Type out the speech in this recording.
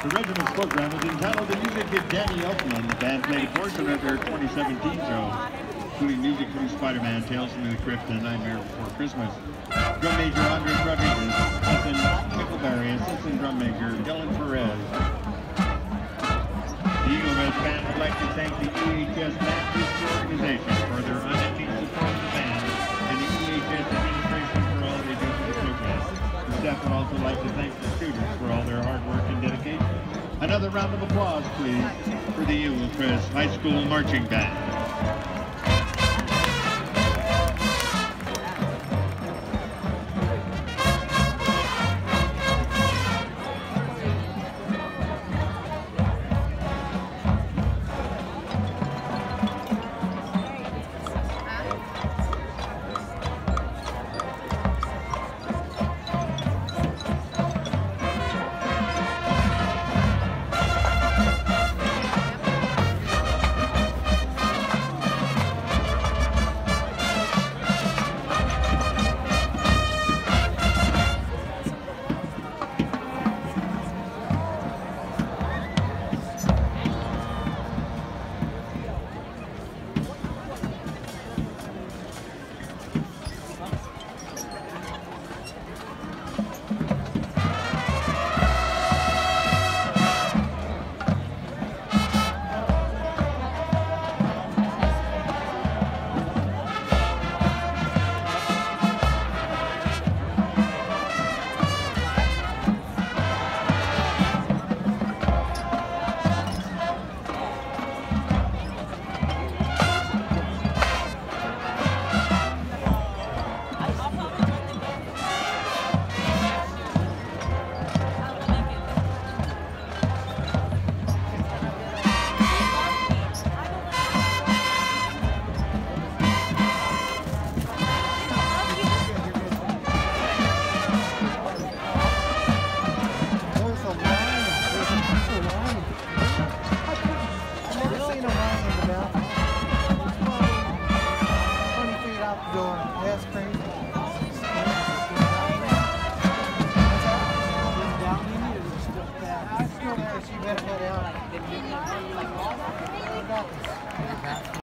program is entitled The Music of Danny Elfman. The band played a portion of their 2017 show, including music from Spider-Man, Tales from the Crypt, and Nightmare Before Christmas. Drum major Andres Rodriguez, assistant Pickleberry, assistant drum major Dylan Perez. The Eagle Crest band would like to thank the EHS Baptist organization for their unending support of the band and the EHS administration for all they do for the program. The staff would also like to thank the students for all their hard work and dedication. Another round of applause, please, for the Eagle Crest High School Marching Band.